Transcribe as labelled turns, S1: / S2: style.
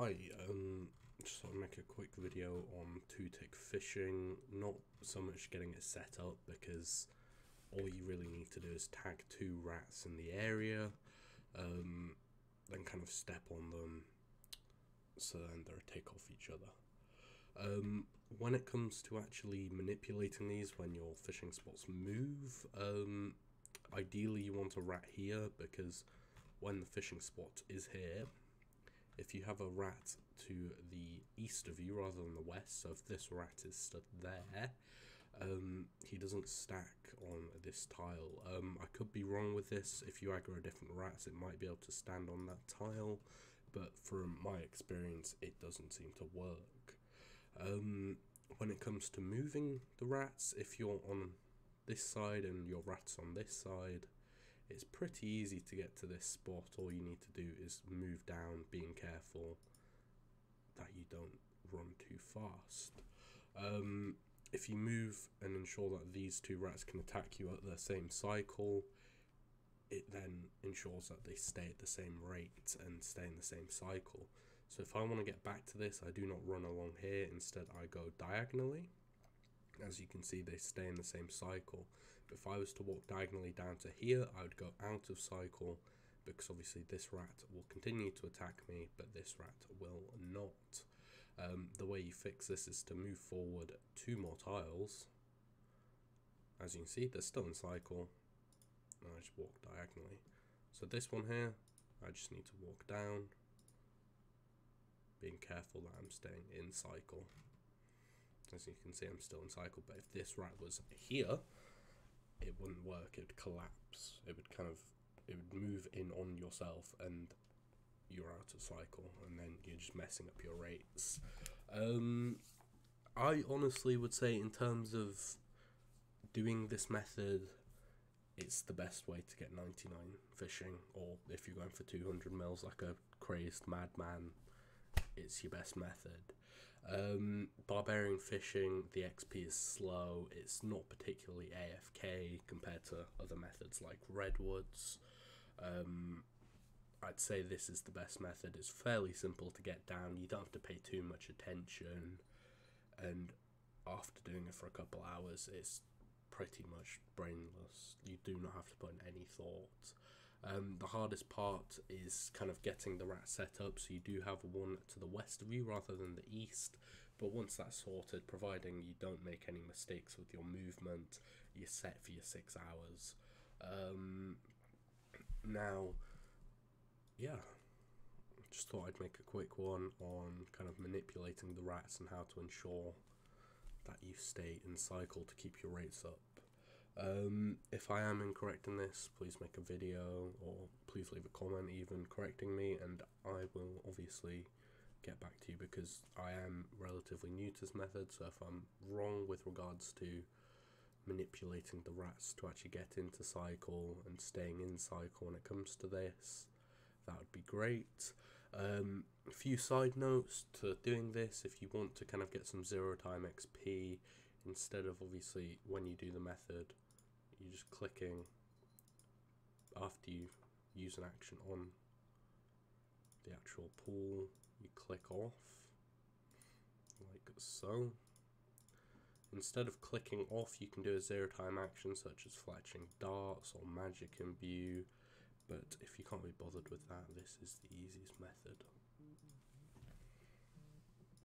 S1: Hi, um, just thought I'd make a quick video on two tick fishing, not so much getting it set up because all you really need to do is tag two rats in the area, um, then kind of step on them so then they're a tick off each other. Um, when it comes to actually manipulating these when your fishing spots move, um, ideally you want a rat here because when the fishing spot is here, if you have a rat to the east of you rather than the west, so if this rat is stood there, um, he doesn't stack on this tile. Um, I could be wrong with this. If you aggro different rats, it might be able to stand on that tile, but from my experience, it doesn't seem to work. Um, when it comes to moving the rats, if you're on this side and your rat's on this side, it's pretty easy to get to this spot. All you need to do is move down, being careful that you don't run too fast. Um, if you move and ensure that these two rats can attack you at the same cycle, it then ensures that they stay at the same rate and stay in the same cycle. So if I want to get back to this, I do not run along here. Instead, I go diagonally as you can see they stay in the same cycle. If I was to walk diagonally down to here I would go out of cycle because obviously this rat will continue to attack me but this rat will not. Um, the way you fix this is to move forward two more tiles. As you can see they're still in cycle. And I just walk diagonally. So this one here I just need to walk down. Being careful that I'm staying in cycle as you can see, I'm still in cycle, but if this rat was here, it wouldn't work. It would collapse. It would kind of, it would move in on yourself and you're out of cycle and then you're just messing up your rates. Um, I honestly would say in terms of doing this method, it's the best way to get 99 fishing or if you're going for 200 mils like a crazed madman it's your best method. Um, barbarian fishing, the XP is slow, it's not particularly AFK compared to other methods like redwoods. Um, I'd say this is the best method. It's fairly simple to get down, you don't have to pay too much attention, and after doing it for a couple hours, it's pretty much brainless. You do not have to put in any thought. Um, the hardest part is kind of getting the rat set up so you do have one to the west of you rather than the east. But once that's sorted, providing you don't make any mistakes with your movement, you're set for your six hours. Um, now, yeah, just thought I'd make a quick one on kind of manipulating the rats and how to ensure that you stay in cycle to keep your rates up. Um, if I am incorrect in this, please make a video or please leave a comment even correcting me and I will obviously get back to you because I am relatively new to this method so if I'm wrong with regards to manipulating the rats to actually get into cycle and staying in cycle when it comes to this that would be great. Um, a few side notes to doing this if you want to kind of get some zero time XP instead of obviously when you do the method you're just clicking after you use an action on the actual pool you click off like so. Instead of clicking off you can do a zero time action such as fletching darts or magic imbue but if you can't be bothered with that this is the easiest method